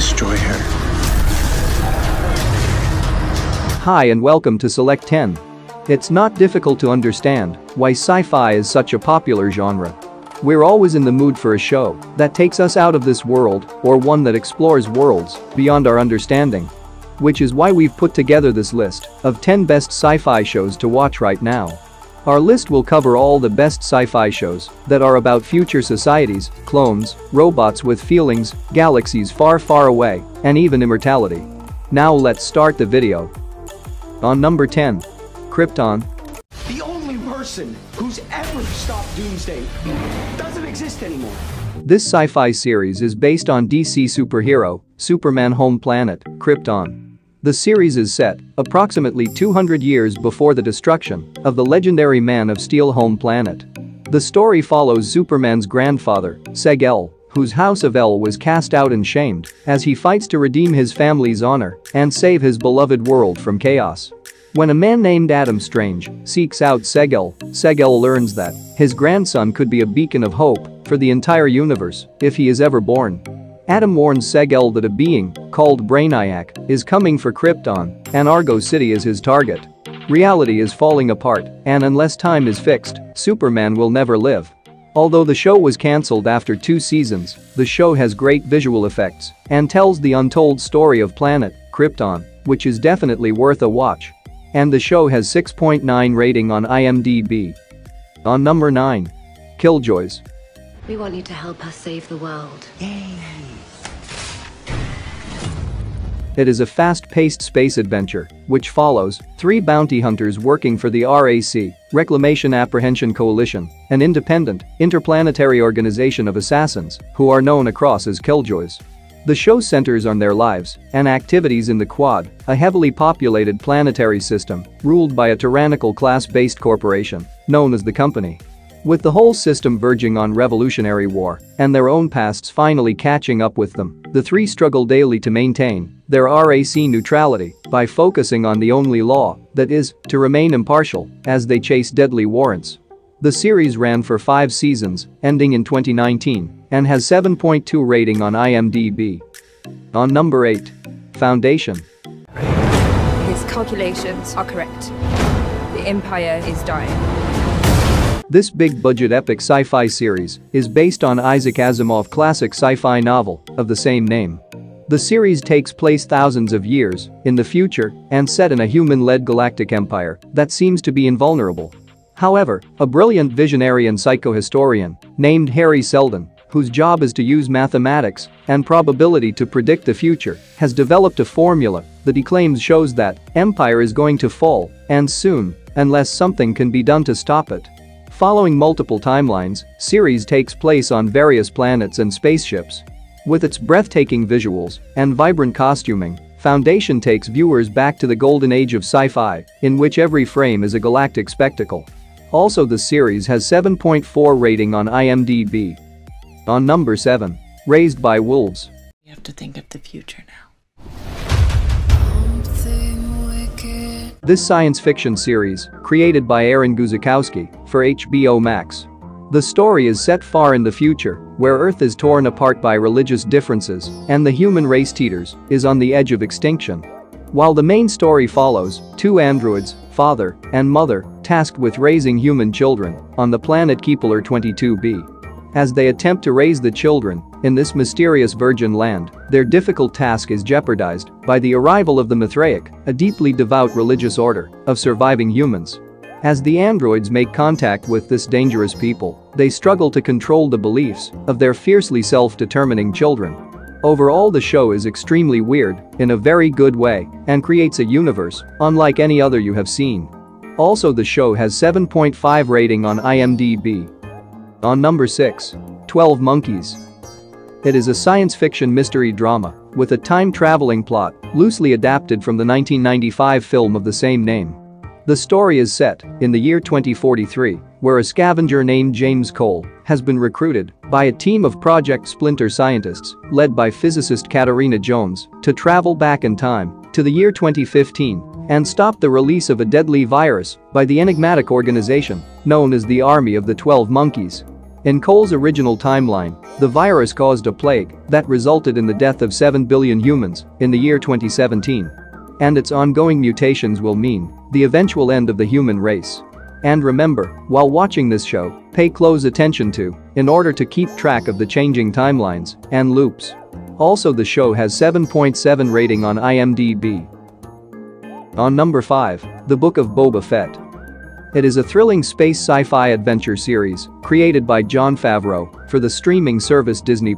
destroy her. Hi and welcome to Select 10. It's not difficult to understand why sci-fi is such a popular genre. We're always in the mood for a show that takes us out of this world or one that explores worlds beyond our understanding. Which is why we've put together this list of 10 best sci-fi shows to watch right now. Our list will cover all the best sci-fi shows that are about future societies, clones, robots with feelings, galaxies far far away, and even immortality. Now let's start the video. On number 10. Krypton. The only person who's ever stopped Doomsday doesn't exist anymore. This sci-fi series is based on DC superhero, Superman home planet, Krypton. The series is set approximately 200 years before the destruction of the legendary Man of Steel home planet. The story follows Superman's grandfather, Seg-El, whose House of El was cast out and shamed as he fights to redeem his family's honor and save his beloved world from chaos. When a man named Adam Strange seeks out Seg-El, Seg-El learns that his grandson could be a beacon of hope for the entire universe if he is ever born. Adam warns Seg-El that a being, called Brainiac, is coming for Krypton, and Argo City is his target. Reality is falling apart, and unless time is fixed, Superman will never live. Although the show was cancelled after two seasons, the show has great visual effects and tells the untold story of planet Krypton, which is definitely worth a watch. And the show has 6.9 rating on IMDb. On number 9. Killjoys. We want you to help us save the world. Yay! It is a fast-paced space adventure, which follows three bounty hunters working for the RAC, Reclamation Apprehension Coalition, an independent, interplanetary organization of assassins who are known across as Killjoys. The show centers on their lives and activities in the Quad, a heavily populated planetary system ruled by a tyrannical class-based corporation known as the Company. With the whole system verging on revolutionary war and their own pasts finally catching up with them, the three struggle daily to maintain their RAC neutrality by focusing on the only law, that is, to remain impartial as they chase deadly warrants. The series ran for five seasons, ending in 2019, and has 7.2 rating on IMDb. On number 8. Foundation. His calculations are correct. The Empire is dying. This big-budget epic sci-fi series is based on Isaac Asimov's classic sci-fi novel of the same name. The series takes place thousands of years in the future and set in a human-led galactic empire that seems to be invulnerable. However, a brilliant visionary and psychohistorian named Hari Seldon, whose job is to use mathematics and probability to predict the future, has developed a formula that he claims shows that empire is going to fall, and soon, unless something can be done to stop it. Following multiple timelines, series takes place on various planets and spaceships. With its breathtaking visuals and vibrant costuming, Foundation takes viewers back to the golden age of sci-fi, in which every frame is a galactic spectacle. Also the series has 7.4 rating on IMDb. On number 7. Raised by Wolves. You have to think of the future now. This science fiction series, created by Aaron Guzikowski for HBO Max. The story is set far in the future, where Earth is torn apart by religious differences and the human race teeters is on the edge of extinction. While the main story follows two androids, father and mother, tasked with raising human children on the planet Kepler 22b. As they attempt to raise the children in this mysterious virgin land, their difficult task is jeopardized by the arrival of the Mithraic, a deeply devout religious order of surviving humans. As the androids make contact with this dangerous people, they struggle to control the beliefs of their fiercely self-determining children. Overall the show is extremely weird in a very good way and creates a universe unlike any other you have seen. Also the show has 7.5 rating on IMDb. On number 6. 12 Monkeys. It is a science fiction mystery drama with a time-traveling plot loosely adapted from the 1995 film of the same name. The story is set in the year 2043, where a scavenger named James Cole has been recruited by a team of Project Splinter scientists led by physicist Katarina Jones to travel back in time to the year 2015 and stop the release of a deadly virus by the enigmatic organization known as the Army of the Twelve Monkeys. In Cole's original timeline, the virus caused a plague that resulted in the death of 7 billion humans in the year 2017. And its ongoing mutations will mean the eventual end of the human race. And remember, while watching this show, pay close attention to in order to keep track of the changing timelines and loops. Also the show has 7.7 rating on IMDb. On number 5, The Book of Boba Fett. It is a thrilling space sci-fi adventure series created by Jon Favreau for the streaming service Disney+.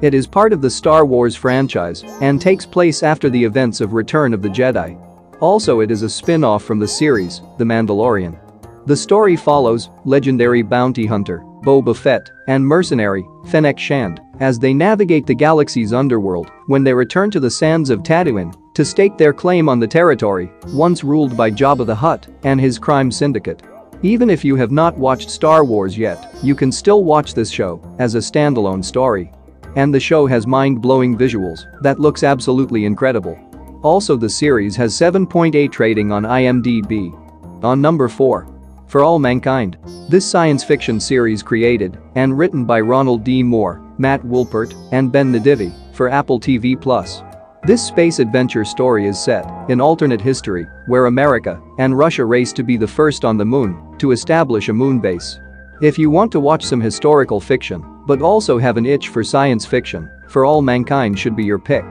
It is part of the Star Wars franchise and takes place after the events of Return of the Jedi. Also it is a spin-off from the series, The Mandalorian. The story follows legendary bounty hunter Boba Fett and mercenary Fennec Shand as they navigate the galaxy's underworld when they return to the sands of Tatooine to stake their claim on the territory once ruled by Jabba the Hutt and his crime syndicate. Even if you have not watched Star Wars yet, you can still watch this show as a standalone story. And the show has mind-blowing visuals that looks absolutely incredible. Also the series has 7.8 rating on IMDb. On number 4. For All Mankind. This science fiction series created and written by Ronald D. Moore, Matt Wolpert, and Ben Nedivi for Apple TV+. This space adventure story is set in alternate history where America and Russia race to be the first on the moon to establish a moon base. If you want to watch some historical fiction but also have an itch for science fiction, For All Mankind should be your pick.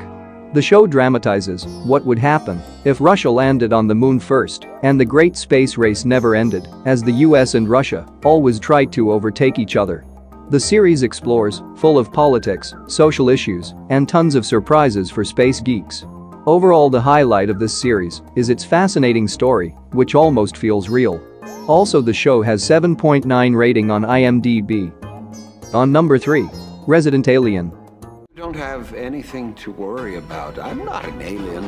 The show dramatizes what would happen if Russia landed on the moon first and the great space race never ended as the US and Russia always tried to overtake each other. The series explores, full of politics, social issues, and tons of surprises for space geeks. Overall the highlight of this series is its fascinating story, which almost feels real. Also the show has 7.9 rating on IMDb. On number 3. Resident Alien don't have anything to worry about. I'm not an alien.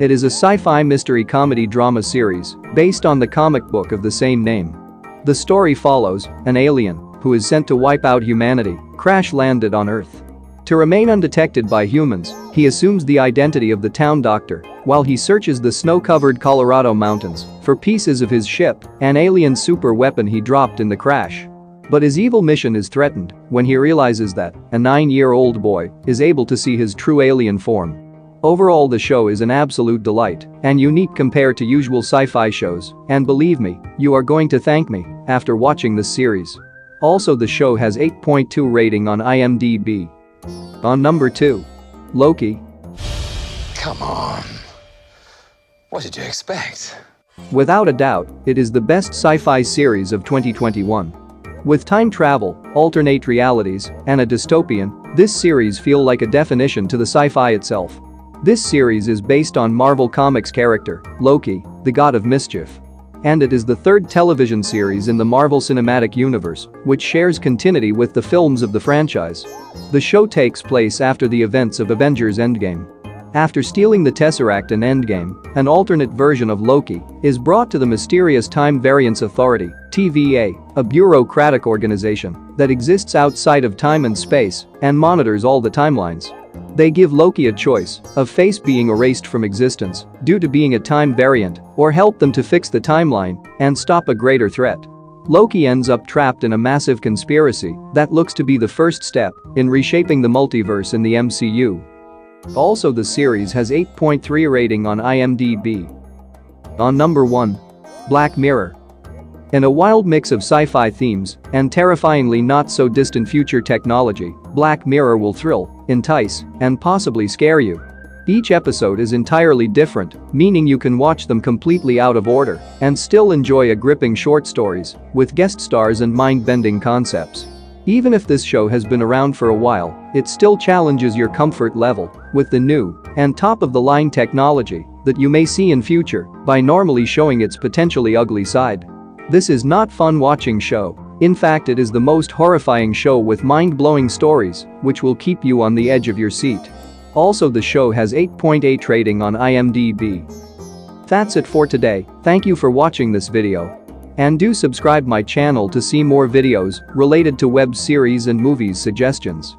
It is a sci-fi mystery comedy drama series based on the comic book of the same name. The story follows an alien who is sent to wipe out humanity crash landed on Earth. To remain undetected by humans, he assumes the identity of the town doctor while he searches the snow-covered Colorado mountains for pieces of his ship, an alien super weapon he dropped in the crash. But his evil mission is threatened when he realizes that a nine-year-old boy is able to see his true alien form. Overall the show is an absolute delight and unique compared to usual sci-fi shows, and believe me, you are going to thank me after watching this series. Also the show has 8.2 rating on IMDb. On number 2. Loki. Come on. What did you expect? Without a doubt, it is the best sci-fi series of 2021. With time travel, alternate realities, and a dystopian, this series feel like a definition to the sci-fi itself. This series is based on Marvel Comics character, Loki, the god of mischief. And it is the third television series in the Marvel Cinematic Universe, which shares continuity with the films of the franchise. The show takes place after the events of Avengers Endgame. After stealing the Tesseract in Endgame, an alternate version of Loki is brought to the mysterious Time Variance Authority, TVA, a bureaucratic organization that exists outside of time and space and monitors all the timelines. They give Loki a choice of face being erased from existence due to being a time variant or help them to fix the timeline and stop a greater threat. Loki ends up trapped in a massive conspiracy that looks to be the first step in reshaping the multiverse in the MCU also the series has 8.3 rating on IMDb. On number 1. Black Mirror. In a wild mix of sci-fi themes and terrifyingly not so distant future technology, Black Mirror will thrill, entice, and possibly scare you. Each episode is entirely different, meaning you can watch them completely out of order and still enjoy a gripping short stories with guest stars and mind-bending concepts. Even if this show has been around for a while, it still challenges your comfort level with the new and top-of-the-line technology that you may see in future by normally showing its potentially ugly side. This is not fun watching show. In fact it is the most horrifying show with mind-blowing stories which will keep you on the edge of your seat. Also the show has 8.8 rating on IMDb. That's it for today, thank you for watching this video. And do subscribe my channel to see more videos related to web series and movies suggestions.